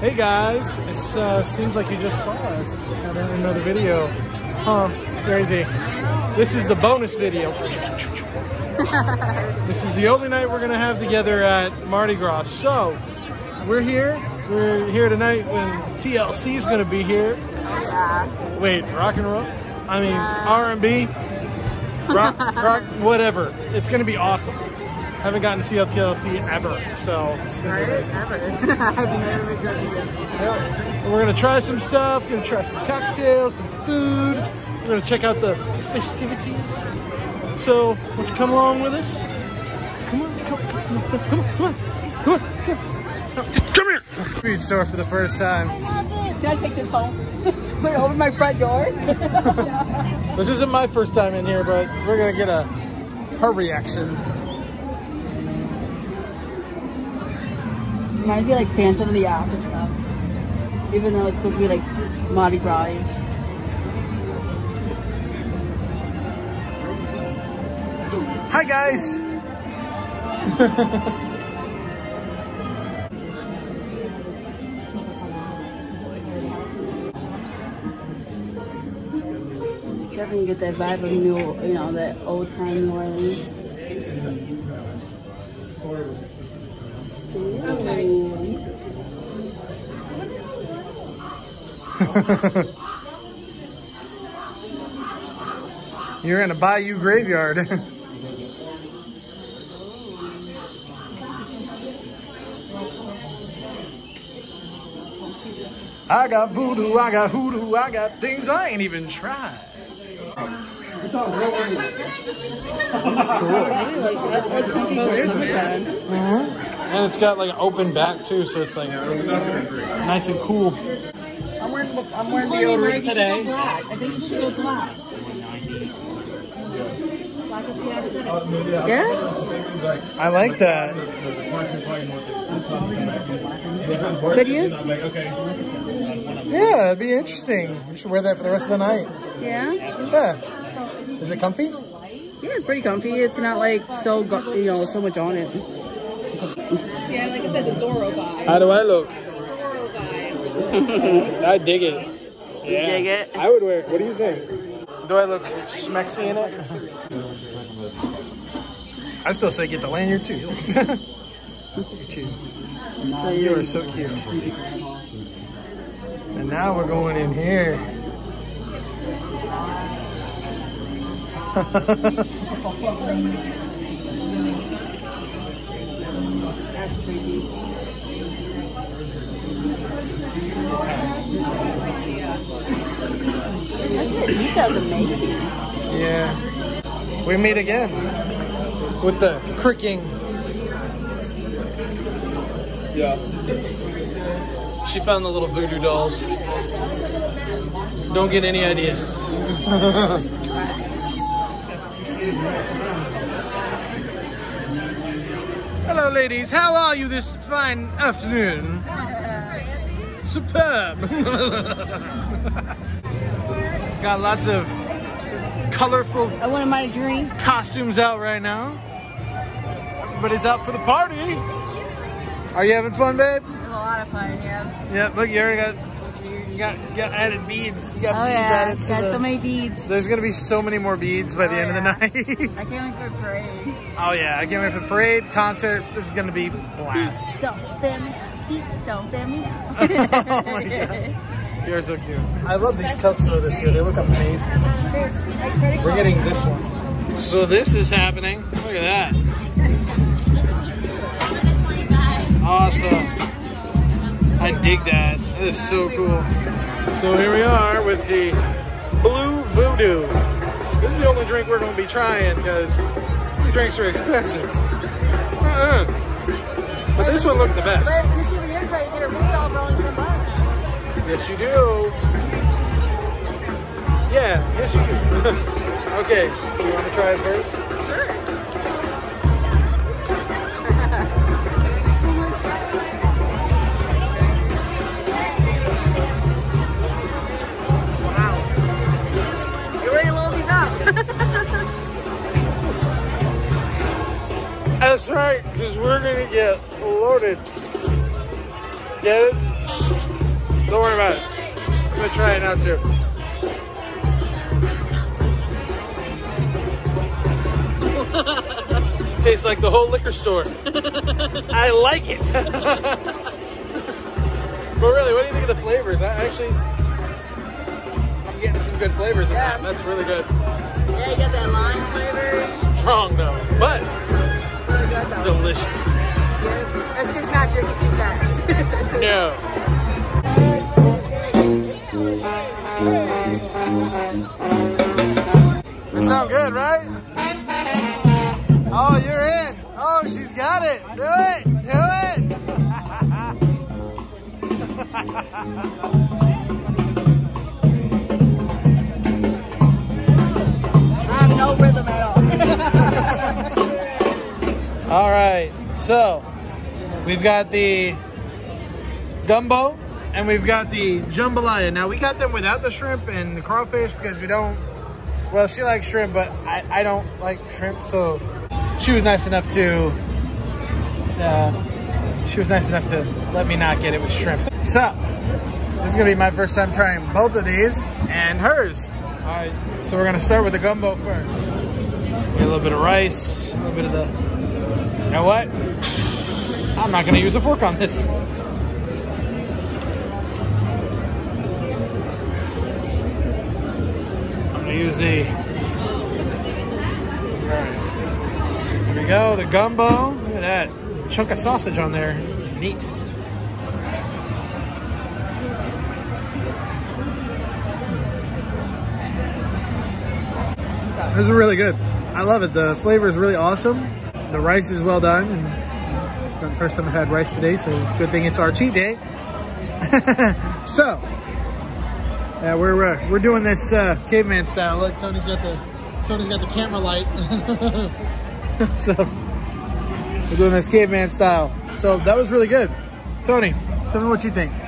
Hey guys, it uh, seems like you just saw us in another video. Huh, crazy. This is the bonus video. this is the only night we're gonna have together at Mardi Gras. So, we're here. We're here tonight when TLC is gonna be here. Yeah. Wait, rock and roll? I mean, R&B, rock, rock, whatever. It's gonna be awesome. Haven't gotten to see TLC ever, so it's Right? Ever. I've never been to this. We're gonna try some stuff, gonna try some cocktails, some food. We're gonna check out the festivities. So, won't you come along with us? Come on, come, come, on, come on, come on, come on, come on. Just come here. Food store for the first time. I love this. Can I take this home? Put it over my front door? This isn't my first time in here, but we're gonna get a her reaction. Reminds me of like Phantom of the Opera stuff. Even though it's supposed to be like Mardi Gras. Hi guys. Definitely get that vibe of New, you know, that old time New Orleans. Ooh. You're in a Bayou graveyard. I got voodoo, I got hoodoo, I got things I ain't even tried. Really like, I like comfy for summertime. And it's got like an open back too, so it's like nice and cool. I'm wearing, I'm wearing Well, you might- deodorant you should go today. black. I think you should go black. Black is the aesthetic. Yeah? I like that. Good use? Yeah, that'd be interesting. We should wear that for the rest of the night. Yeah? Yeah. Is it comfy? Yeah, it's pretty comfy. It's not like so, you know, so much on it. Yeah, like I said, the Zorro vibe. How do I look? Zorro vibe. I dig it. Yeah. dig it? I would wear it. What do you think? Do I look schmexy in it? I still say get the lanyard too. Look at you. You are so cute. And now we're going in here. That's creepy. Amazing. Yeah. We meet again with the cricking. Yeah. She found the little voodoo dolls. Don't get any ideas. Hello, ladies. How are you this fine afternoon? Superb. Got lots of colorful I a drink. costumes out right now. Everybody's out for the party. Are you having fun, babe? A lot of fun, yeah. Yeah, look, you already got you got you got added beads. You got Oh beads yeah, added to got the, so many beads. There's gonna be so many more beads by the Oh, end of the night. I can't wait for a parade. Oh yeah, I can't wait for the parade, concert. This is gonna be blast. Don't fan me out. Feet don't fan me out. oh my god. You're so cute. I love these cups though this year. They look amazing. We're getting this one. So this is happening. Look at that. Awesome. I dig that. That is so cool. So here we are with the Blue Voodoo. This is the only drink we're going to be trying because these drinks are expensive. Uh-uh. But this one looked the best. But you see, when you're trying to get a refill for only 10 bucks. Yes, you do. Yeah, yes, you do. okay, you want to try it first? Sure. wow. You're ready to load these up. That's right, because we're going to get loaded. Get it? Don't worry about it. I'm gonna try it now too. Tastes like the whole liquor store. I like it. but really, what do you think of the flavors? I actually, I'm getting some good flavors in Yeah. that. That's really good. Yeah, you got that lime flavor. Strong though, but Really good though. Delicious. That's just not drinking too fast. No. That sound good, right? Oh, you're in. Oh, she's got it. Do it. Do it. I have no rhythm at all. All right. So, we've got the gumbo and we've got the jambalaya. Now, we got them without the shrimp and the crawfish because we don't, well, she likes shrimp, but I, I don't like shrimp. So, she was nice enough to, uh, she was nice enough to let me not get it with shrimp. So, this is gonna be my first time trying both of these and hers. All right, so we're gonna start with the gumbo first. Get a little bit of rice, a little bit of the, you know what? I'm not gonna use a fork on this. I'm gonna use the, right. Here we go, the gumbo. Look at that, chunk of sausage on there. Neat. This is really good. I love it. The flavor is really awesome. The rice is well done. And the first time I've had rice today, so good thing it's our cheat day. so, yeah, we're, we're we're doing this uh, caveman style. Look, Tony's got the Tony's got the camera light. so we're doing this caveman style. So that was really good. Tony, tell me what you think. We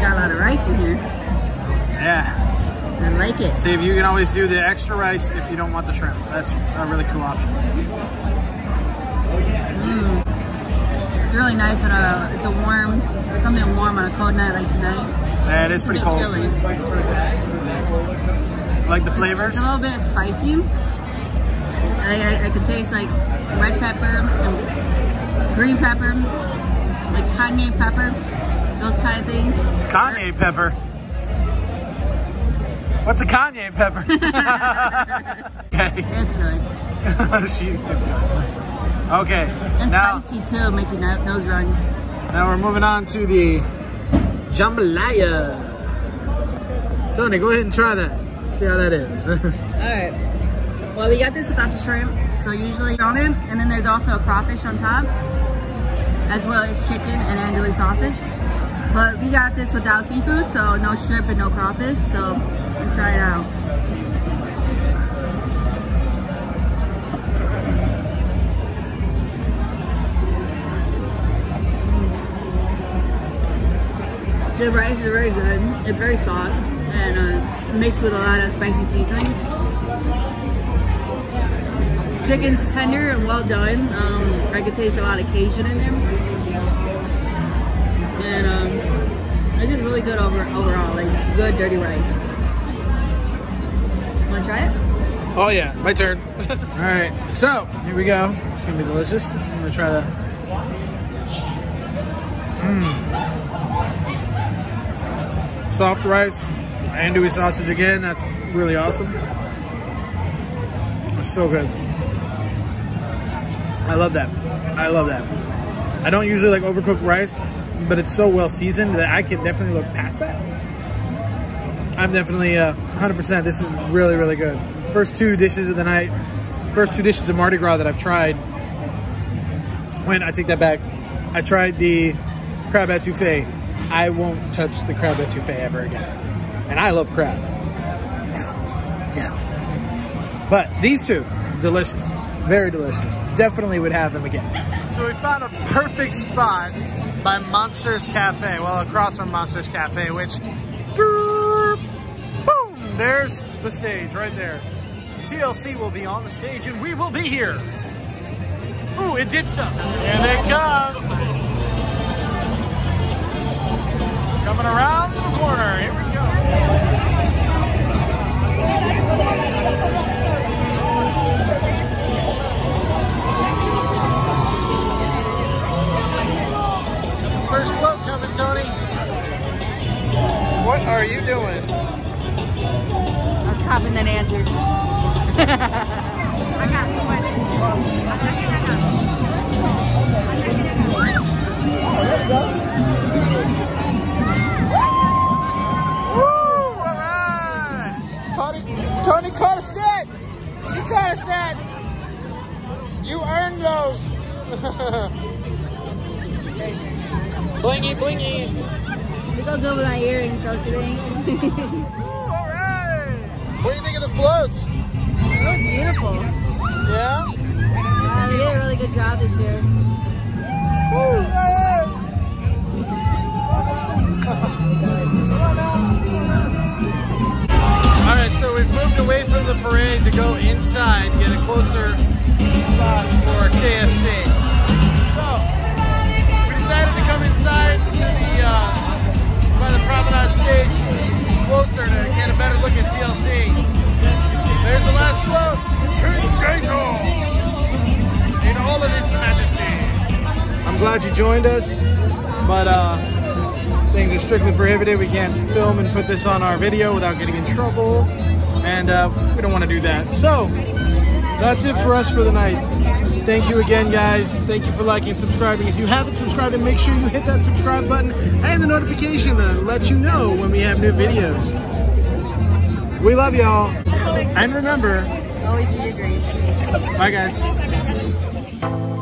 Got a lot of rice in here. Yeah. I like it. Save, you can always do the extra rice if you don't want the shrimp. That's a really cool option. Mm. It's really nice on a, it's a warm, something warm on a cold night like tonight. Yeah, it is It's pretty cold. chilly. Like the flavors? It's a little bit spicy. I, I, I could taste like red pepper and green pepper, like cayenne pepper, those kind of things. Kanye pepper. What's a Kanye pepper? okay. It's good. she, it's good. Okay. And Now, spicy too, make your no- nose run. now we're moving on to the jambalaya. Tony, go ahead and try that. See how that is. Alright. Well, we got this without the shrimp, so usually on it, and then there's also a crawfish on top, as well as chicken and andouille sausage. But we got this without seafood, so no shrimp and no crawfish, so try it out. The rice is very good. It's very soft and uh, it's mixed with a lot of spicy seasonings. Chicken's tender and well done. Um, I could taste a lot of Cajun in there. And um, it's just really good over overall, like good dirty rice. Oh yeah, my turn. All right, so here we go. It's gonna be delicious. I'm gonna try that. Mmm. Soft rice, andouille sausage again. That's really awesome. It's so good. I love that. I love that. I don't usually like overcooked rice, but it's so well seasoned that I can definitely look past that. I'm definitely uh, 100%. This is really, really good. First two dishes of the night, first two dishes of Mardi Gras that I've tried. When I take that back, I tried the crab etouffee. I won't touch the crab etouffee ever again. And I love crab. Yeah. Yeah. But these two, delicious. Very delicious. Definitely would have them again. So we found a perfect spot by Monsters Cafe. Well, across from Monsters Cafe, which boom, there's the stage right there. TLC will be on the stage and we will be here. Ooh, it did stuff. Here they come. Coming around the corner. Here we go. Good job this year. Woo! All right, so we've moved away from the parade to go inside, get a closer spot for TLC. So, we decided to come inside to the, uh, by the promenade stage, closer to get a better look at TLC. Glad you joined us, but uh, things are strictly prohibited. We can't film and put this on our video without getting in trouble, and uh, we don't want to do that. So that's it for us for the night. Thank you again, guys. Thank you for liking and subscribing. If you haven't subscribed, then make sure you hit that subscribe button and the notification bell to let you know when we have new videos. We love y'all, and remember, Always be a dream. bye, guys.